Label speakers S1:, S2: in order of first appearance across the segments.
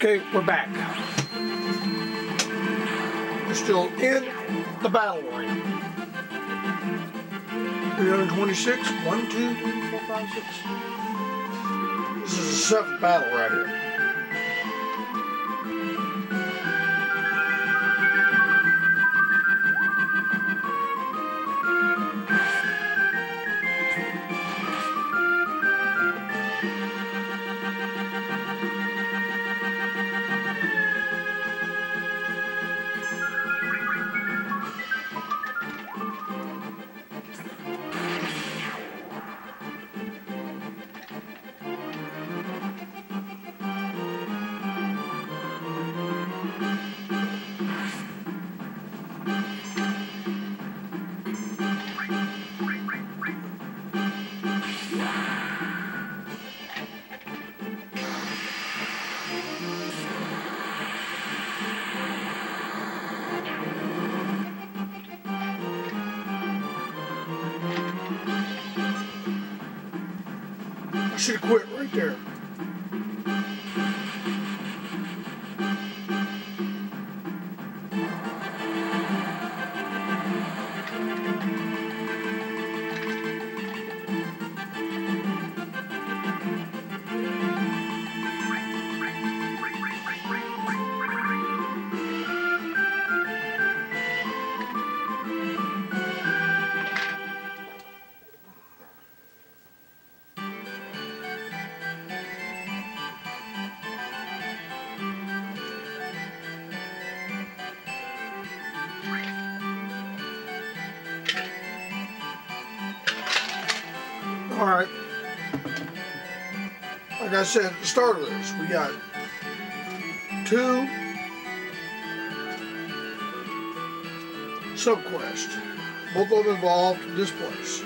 S1: Okay, we're back. We're still in the battle line. 326, 1, 2, 3, 4, 5, 6. This is the seventh battle right here. Should quit right there. I said at the start of this, we got two subquests. Both of them involved in this place.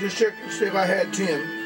S1: Just check to see if I had 10.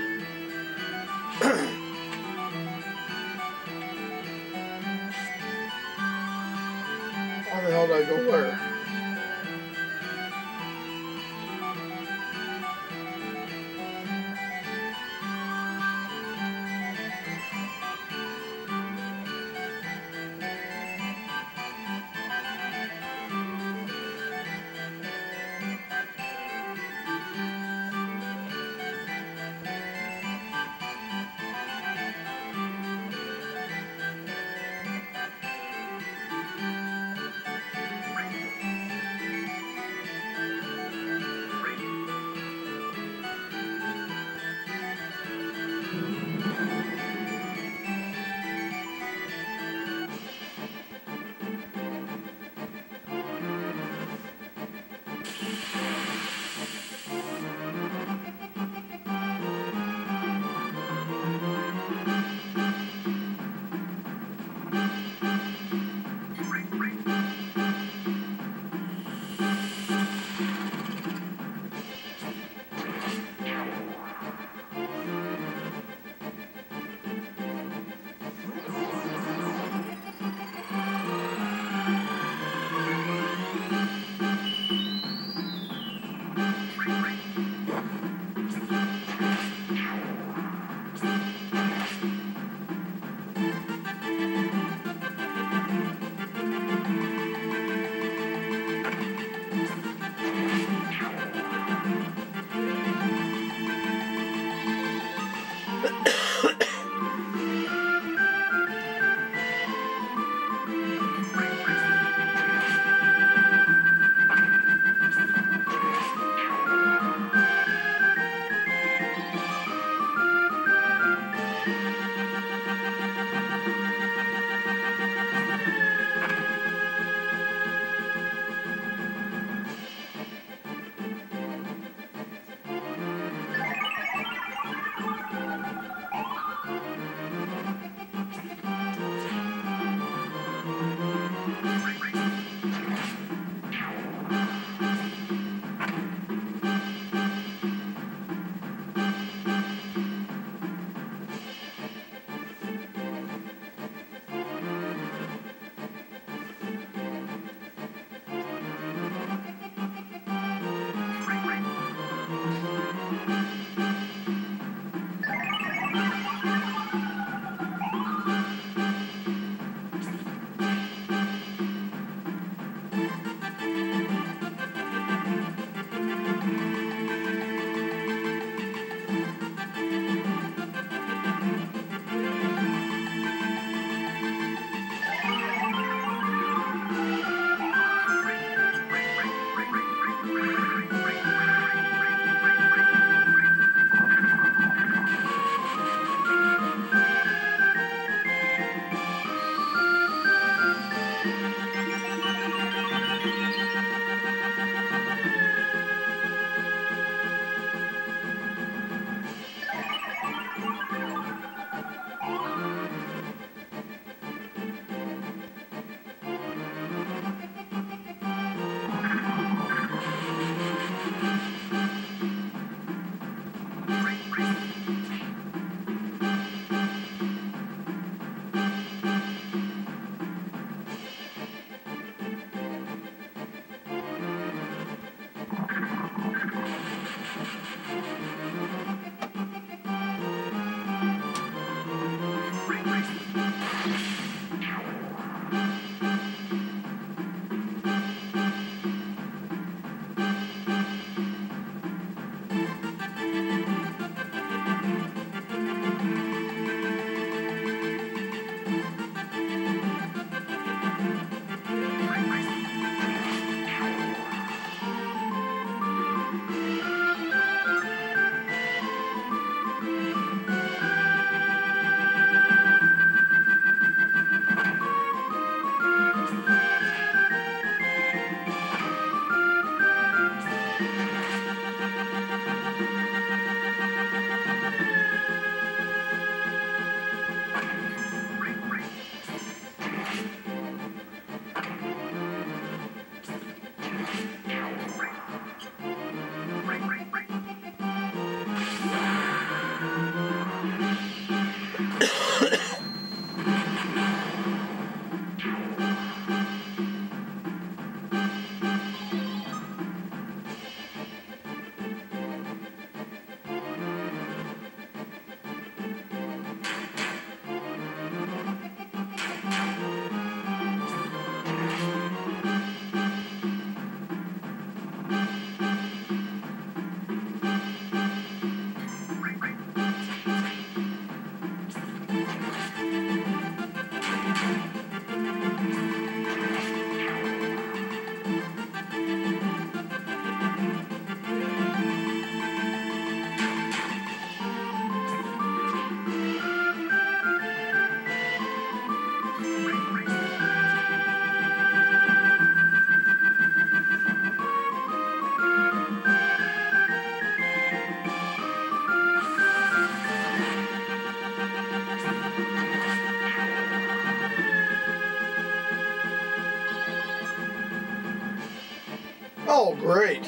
S1: Great.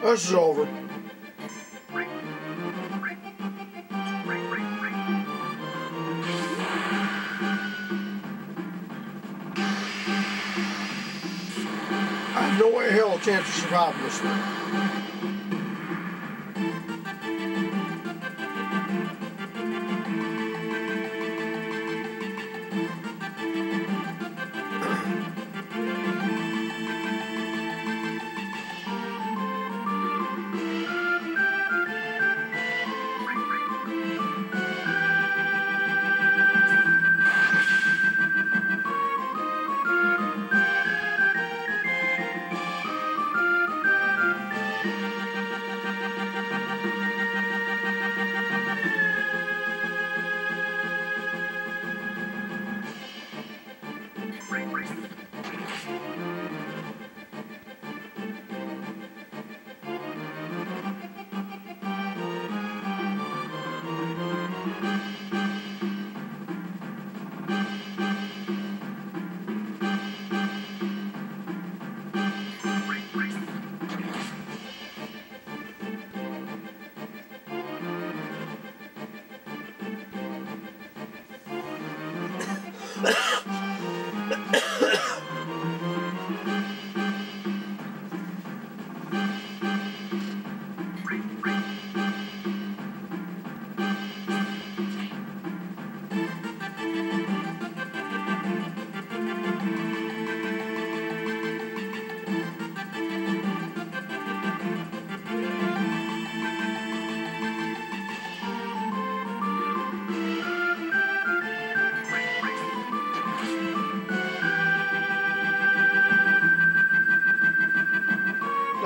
S1: This is over. Hell a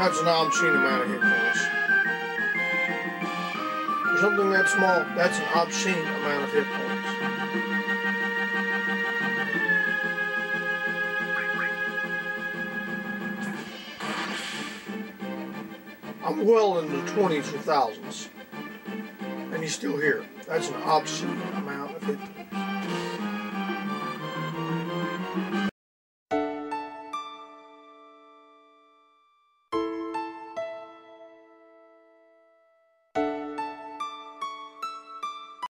S1: That's an obscene amount of hit points. For something that small, that's an obscene amount of hit points. I'm well in the 20s or thousands. And he's still here. That's an obscene amount.